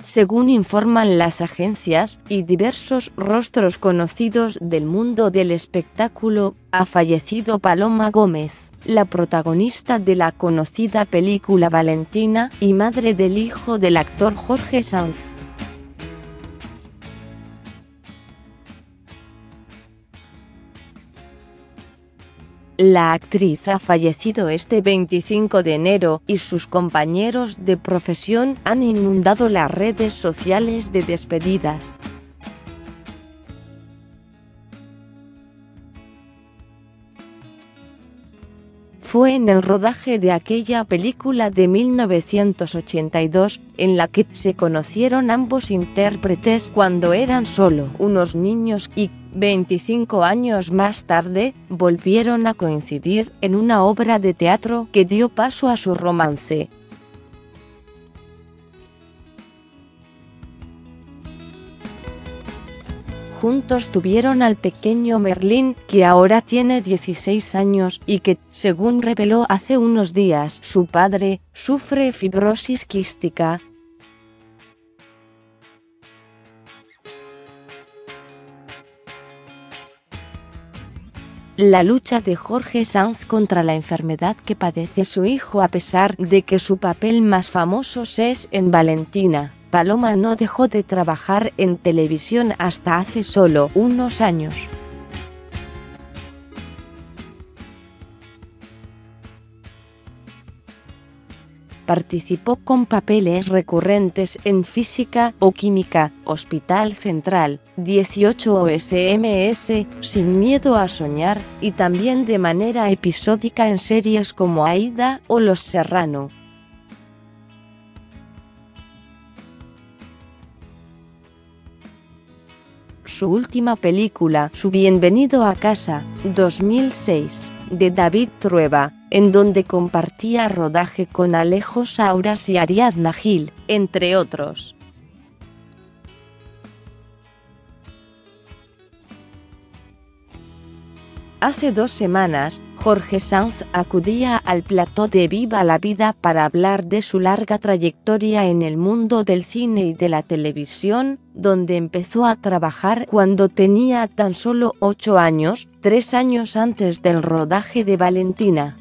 Según informan las agencias y diversos rostros conocidos del mundo del espectáculo, ha fallecido Paloma Gómez, la protagonista de la conocida película Valentina y madre del hijo del actor Jorge Sanz. La actriz ha fallecido este 25 de enero y sus compañeros de profesión han inundado las redes sociales de despedidas. Fue en el rodaje de aquella película de 1982, en la que se conocieron ambos intérpretes cuando eran solo unos niños y 25 años más tarde, volvieron a coincidir en una obra de teatro que dio paso a su romance. Juntos tuvieron al pequeño Merlín, que ahora tiene 16 años y que, según reveló hace unos días su padre, sufre fibrosis quística, la lucha de Jorge Sanz contra la enfermedad que padece su hijo a pesar de que su papel más famoso es en Valentina. Paloma no dejó de trabajar en televisión hasta hace solo unos años. Participó con papeles recurrentes en Física o Química, Hospital Central, 18 OSMS, Sin Miedo a Soñar, y también de manera episódica en series como Aida o Los Serrano. Su última película, Su Bienvenido a Casa, 2006, de David Trueba, en donde compartía rodaje con Alejo Sauras y Ariadna Gil, entre otros. Hace dos semanas, Jorge Sanz acudía al plató de Viva la Vida para hablar de su larga trayectoria en el mundo del cine y de la televisión, donde empezó a trabajar cuando tenía tan solo ocho años, tres años antes del rodaje de Valentina.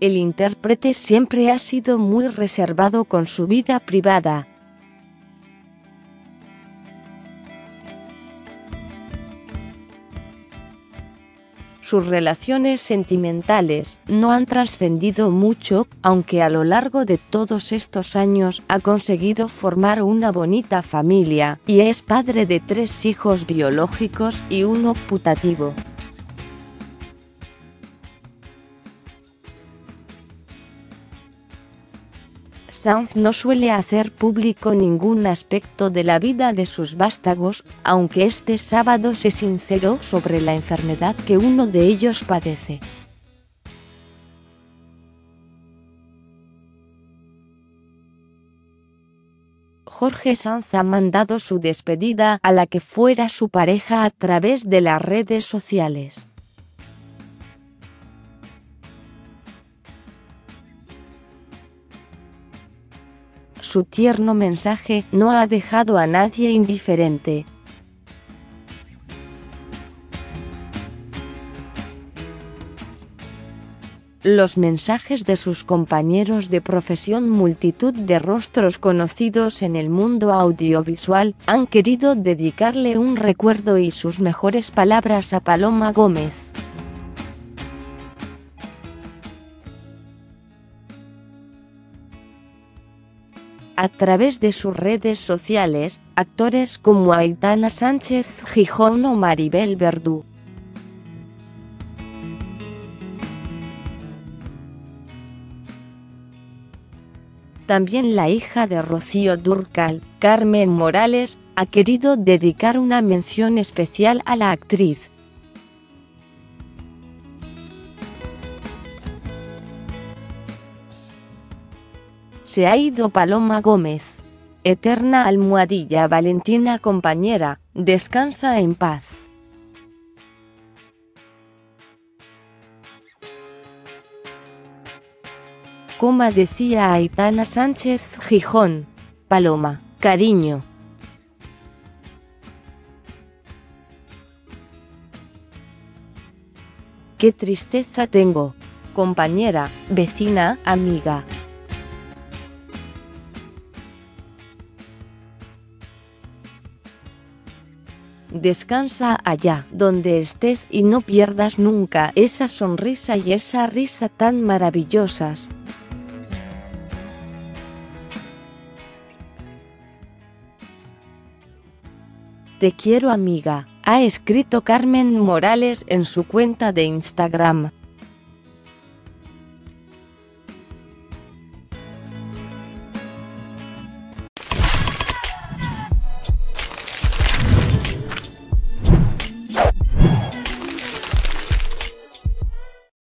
El intérprete siempre ha sido muy reservado con su vida privada, sus relaciones sentimentales no han trascendido mucho, aunque a lo largo de todos estos años ha conseguido formar una bonita familia, y es padre de tres hijos biológicos y uno putativo. Sanz no suele hacer público ningún aspecto de la vida de sus vástagos, aunque este sábado se sinceró sobre la enfermedad que uno de ellos padece. Jorge Sanz ha mandado su despedida a la que fuera su pareja a través de las redes sociales. Su tierno mensaje no ha dejado a nadie indiferente. Los mensajes de sus compañeros de profesión multitud de rostros conocidos en el mundo audiovisual han querido dedicarle un recuerdo y sus mejores palabras a Paloma Gómez. A través de sus redes sociales, actores como Aitana Sánchez Gijón o Maribel Verdú. También la hija de Rocío Durcal, Carmen Morales, ha querido dedicar una mención especial a la actriz, se ha ido Paloma Gómez. Eterna almohadilla Valentina compañera, descansa en paz. Coma decía Aitana Sánchez Gijón. Paloma, cariño. Qué tristeza tengo. Compañera, vecina, amiga. Descansa allá donde estés y no pierdas nunca esa sonrisa y esa risa tan maravillosas. Te quiero amiga, ha escrito Carmen Morales en su cuenta de Instagram.